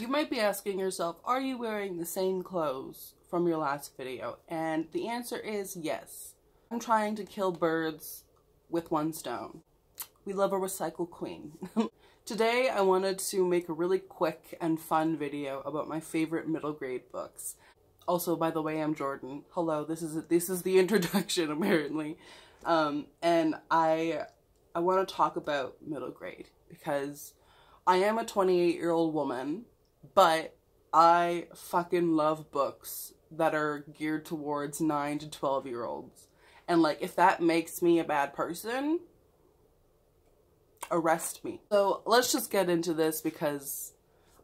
You might be asking yourself, are you wearing the same clothes from your last video? And the answer is yes. I'm trying to kill birds with one stone. We love a recycle queen. Today I wanted to make a really quick and fun video about my favorite middle grade books. Also, by the way, I'm Jordan. Hello, this is this is the introduction apparently. Um, and I I want to talk about middle grade because I am a 28 year old woman but I fucking love books that are geared towards 9 to 12 year olds. And like, if that makes me a bad person, arrest me. So let's just get into this because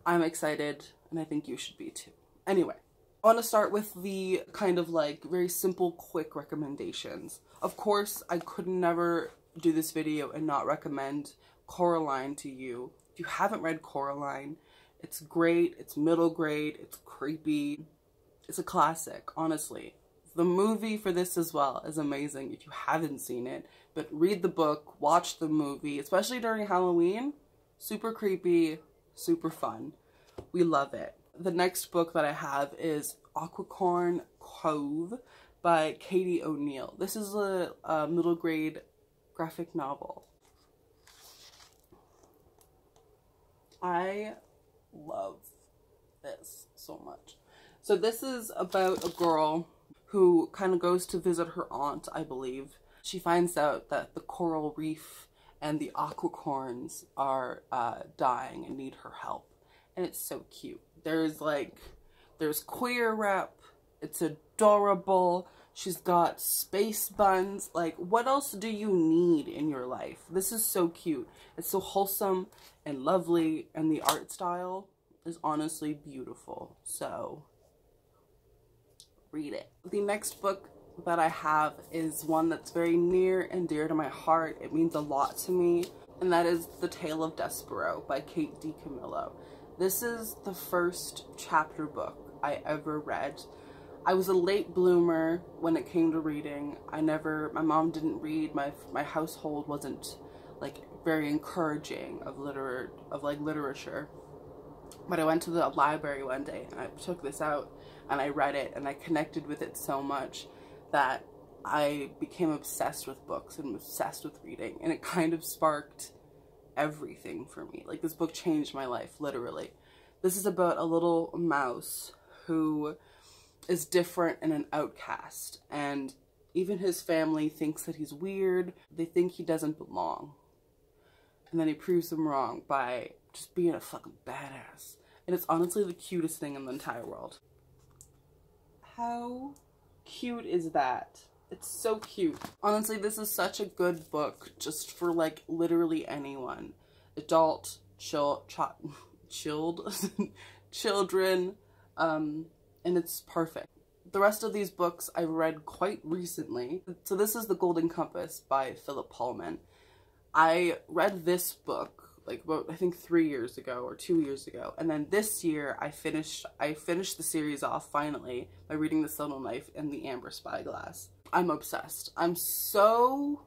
I'm excited and I think you should be too. Anyway, I want to start with the kind of like very simple, quick recommendations. Of course, I could never do this video and not recommend Coraline to you. If you haven't read Coraline, it's great, it's middle grade, it's creepy. It's a classic, honestly. The movie for this as well is amazing if you haven't seen it. But read the book, watch the movie, especially during Halloween. Super creepy, super fun. We love it. The next book that I have is Aquacorn Cove by Katie O'Neill. This is a, a middle grade graphic novel. I love this so much. So this is about a girl who kind of goes to visit her aunt, I believe. She finds out that the coral reef and the aquacorns are uh, dying and need her help. And it's so cute. There's like, there's queer rep. It's adorable. She's got space buns. Like, what else do you need in your life? This is so cute. It's so wholesome and lovely. And the art style is honestly beautiful. So, read it. The next book that I have is one that's very near and dear to my heart. It means a lot to me. And that is The Tale of Despereaux by Kate DiCamillo. This is the first chapter book I ever read. I was a late bloomer when it came to reading. I never, my mom didn't read. My my household wasn't like very encouraging of liter of like literature. But I went to the library one day and I took this out and I read it and I connected with it so much that I became obsessed with books and obsessed with reading and it kind of sparked everything for me. Like this book changed my life, literally. This is about a little mouse who is different and an outcast and even his family thinks that he's weird. They think he doesn't belong. And then he proves them wrong by just being a fucking badass. And it's honestly the cutest thing in the entire world. How cute is that? It's so cute. Honestly, this is such a good book just for like literally anyone. Adult, chill, ch chilled, children, um, and it's perfect. The rest of these books I read quite recently. So this is The Golden Compass by Philip Pullman. I read this book like about I think three years ago or two years ago. And then this year I finished I finished the series off finally by reading The Subtle Knife and The Amber Spyglass. I'm obsessed. I'm so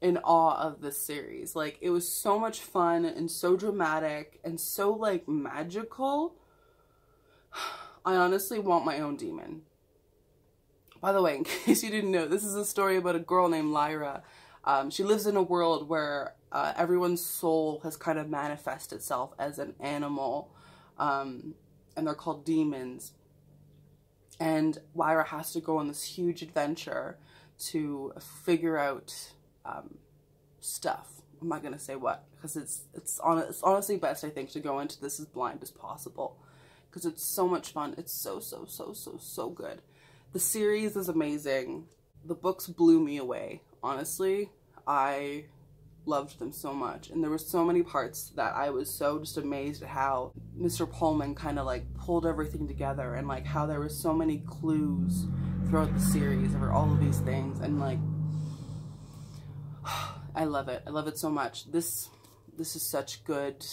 in awe of this series. Like it was so much fun and so dramatic and so like magical. I honestly want my own daemon. By the way, in case you didn't know, this is a story about a girl named Lyra. Um, she lives in a world where uh, everyone's soul has kind of manifest itself as an animal, um, and they're called daemons. And Lyra has to go on this huge adventure to figure out um, stuff. I'm not gonna say what because it's it's on it's honestly best I think to go into this as blind as possible because it's so much fun. It's so so so so so good. The series is amazing. The books blew me away. Honestly, I loved them so much. And there were so many parts that I was so just amazed at how Mr. Pullman kind of like pulled everything together and like how there were so many clues throughout the series over all of these things and like I love it. I love it so much. This this is such good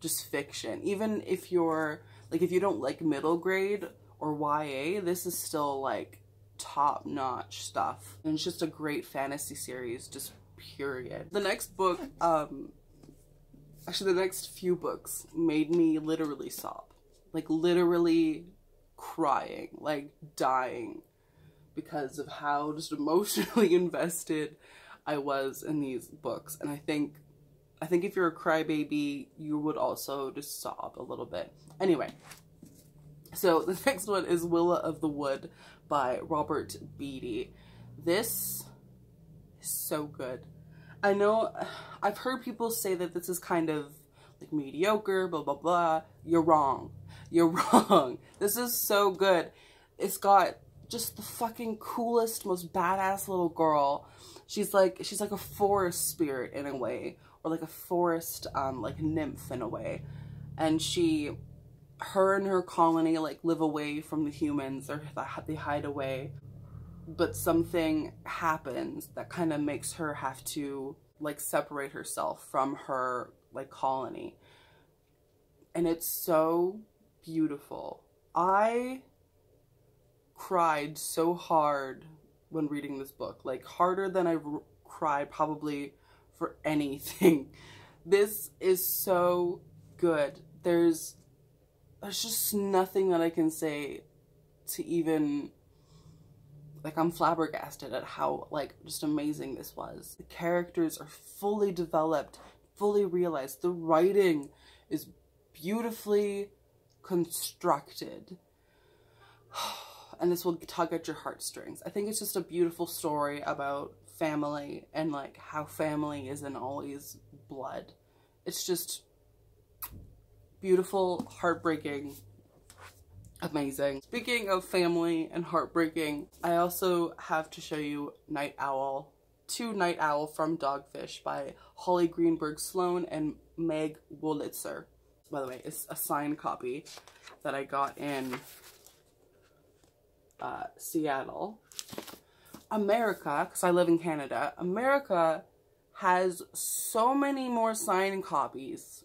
just fiction. Even if you're like if you don't like middle grade or YA, this is still like top notch stuff. And it's just a great fantasy series, just period. The next book, um, Actually, the next few books made me literally sob. Like, literally crying, like dying because of how just emotionally invested I was in these books. And I think I think if you're a crybaby, you would also just sob a little bit. Anyway, so the next one is Willa of the Wood by Robert Beatty. This is so good. I know I've heard people say that this is kind of like mediocre, blah blah blah. You're wrong. You're wrong. This is so good. It's got just the fucking coolest, most badass little girl. She's like she's like a forest spirit in a way, or like a forest um like nymph in a way. And she her and her colony like live away from the humans or they hide away. But something happens that kind of makes her have to like separate herself from her like colony. And it's so beautiful. I cried so hard when reading this book, like harder than I've cried probably for anything. This is so good. There's there's just nothing that I can say to even like I'm flabbergasted at how like just amazing this was. The characters are fully developed, fully realized. The writing is beautifully constructed. and this will tug at your heartstrings. I think it's just a beautiful story about family and like how family isn't always blood. It's just beautiful, heartbreaking, amazing. Speaking of family and heartbreaking, I also have to show you Night Owl, To Night Owl from Dogfish by Holly Greenberg Sloan and Meg Wolitzer. By the way, it's a signed copy that I got in uh, Seattle. America, because I live in Canada, America has so many more signed copies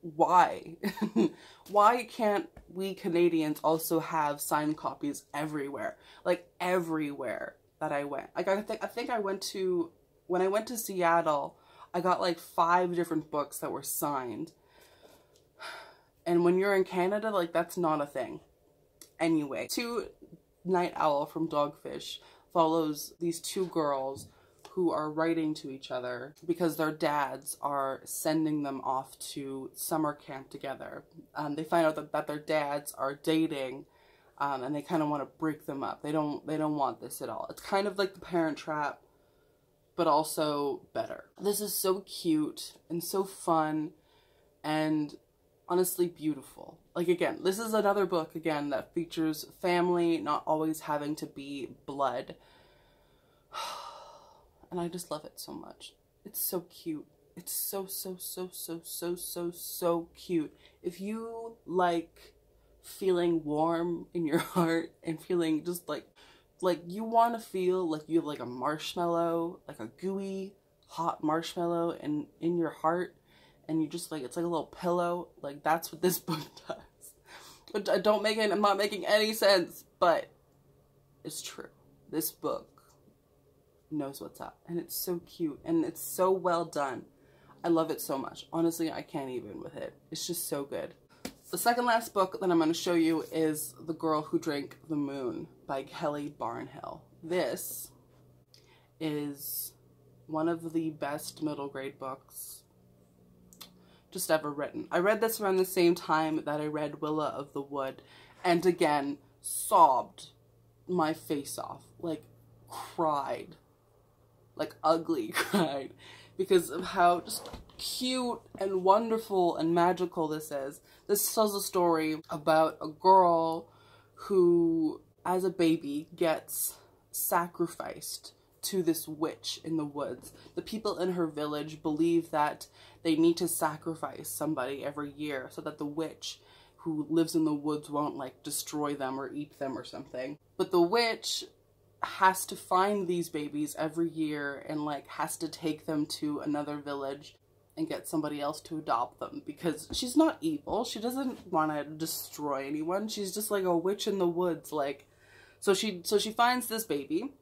why? why can't we Canadians also have signed copies everywhere? Like everywhere that I went. Like I think I think I went to when I went to Seattle, I got like five different books that were signed. And when you're in Canada, like that's not a thing. Anyway, To Night Owl from Dogfish follows these two girls who are writing to each other because their dads are sending them off to summer camp together. Um, they find out that, that their dads are dating um, and they kind of want to break them up. They don't they don't want this at all. It's kind of like the parent trap but also better. This is so cute and so fun and honestly beautiful. Like again, this is another book again that features family not always having to be blood and I just love it so much. It's so cute. It's so, so, so, so, so, so, so cute. If you like feeling warm in your heart and feeling just like, like you want to feel like you have like a marshmallow, like a gooey, hot marshmallow in, in your heart, and you just like, it's like a little pillow. Like that's what this book does. I don't make it, I'm not making any sense, but it's true. This book knows what's up. And it's so cute and it's so well done. I love it so much. Honestly, I can't even with it. It's just so good. The second last book that I'm going to show you is The Girl Who Drank the Moon by Kelly Barnhill. This is one of the best middle grade books just ever written. I read this around the same time that I read Willa of the Wood and again sobbed my face off. Like cried like ugly cried because of how just cute and wonderful and magical this is. This tells a story about a girl who, as a baby, gets sacrificed to this witch in the woods. The people in her village believe that they need to sacrifice somebody every year so that the witch who lives in the woods won't like destroy them or eat them or something. But the witch has to find these babies every year and like has to take them to another village and get somebody else to adopt them because she's not evil. She doesn't want to destroy anyone. She's just like a witch in the woods like so she so she finds this baby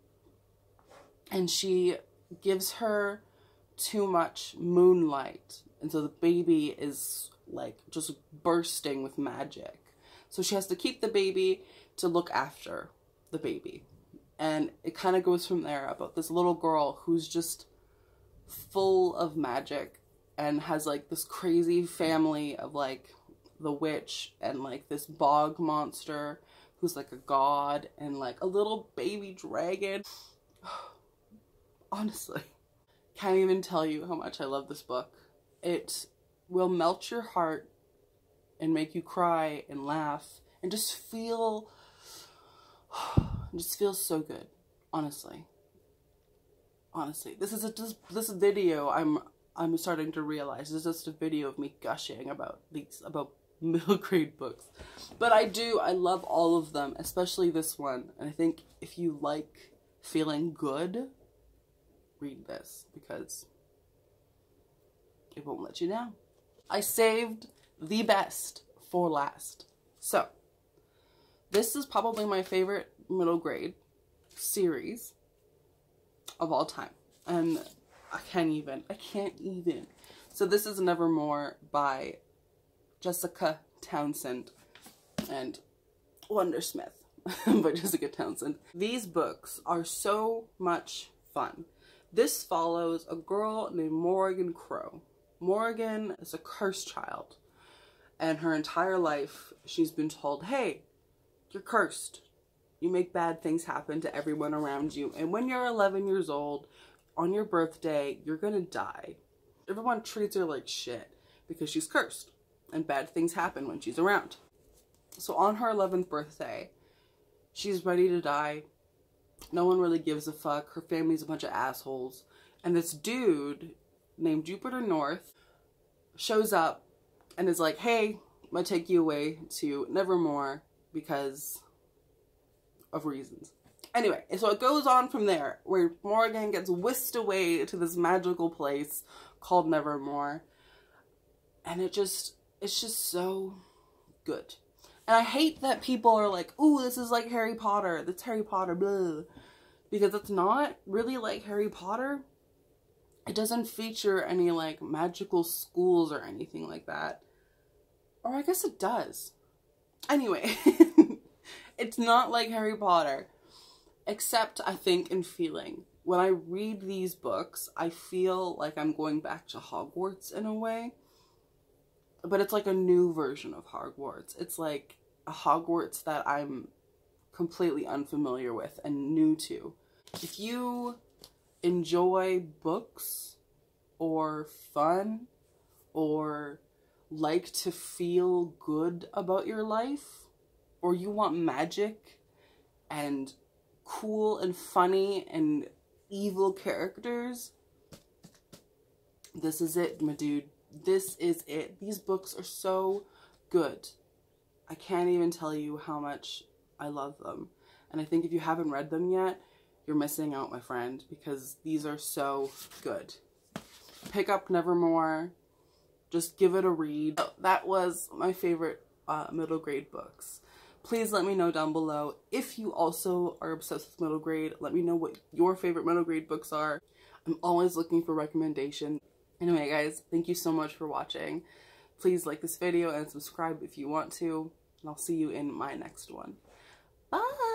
and she gives her too much moonlight. And so the baby is like just bursting with magic. So she has to keep the baby to look after the baby. And it kind of goes from there about this little girl who's just full of magic and has like this crazy family of like the witch and like this bog monster who's like a god and like a little baby dragon. Oh, Honestly, can't even tell you how much I love this book. It will melt your heart and make you cry and laugh and just feel just feels so good, honestly. Honestly, this is a this, this video I'm I'm starting to realize this is just a video of me gushing about these about middle grade books. But I do, I love all of them, especially this one. And I think if you like feeling good, read this because it won't let you down. I saved the best for last. So, this is probably my favorite middle grade series of all time. And I can't even, I can't even. So this is Nevermoor by Jessica Townsend and Wundersmith by Jessica Townsend. These books are so much fun. This follows a girl named Morgan Crow. Morgan is a cursed child, and her entire life she's been told, hey, you're cursed. You make bad things happen to everyone around you. And when you're 11 years old, on your birthday, you're gonna die. Everyone treats her like shit because she's cursed and bad things happen when she's around. So on her 11th birthday, she's ready to die. No one really gives a fuck. Her family's a bunch of assholes. And this dude named Jupiter North shows up and is like, hey, I'm gonna take you away to Nevermoor because of reasons. Anyway, so it goes on from there where Morgan gets whisked away to this magical place called Nevermoor. And it just, it's just so good. And I hate that people are like, ooh, this is like Harry Potter. That's Harry Potter, blah. Because it's not really like Harry Potter. It doesn't feature any like magical schools or anything like that. Or I guess it does. Anyway, it's not like Harry Potter. Except, I think, in feeling. When I read these books, I feel like I'm going back to Hogwarts in a way but it's like a new version of Hogwarts. It's like a Hogwarts that I'm completely unfamiliar with and new to. If you enjoy books or fun or like to feel good about your life or you want magic and cool and funny and evil characters, this is it, my dude this is it. These books are so good. I can't even tell you how much I love them. And I think if you haven't read them yet, you're missing out, my friend, because these are so good. Pick up Nevermoor. Just give it a read. That was my favorite uh, middle grade books. Please let me know down below if you also are obsessed with middle grade. Let me know what your favorite middle grade books are. I'm always looking for recommendations. Anyway, guys, thank you so much for watching. Please like this video and subscribe if you want to. And I'll see you in my next one. Bye!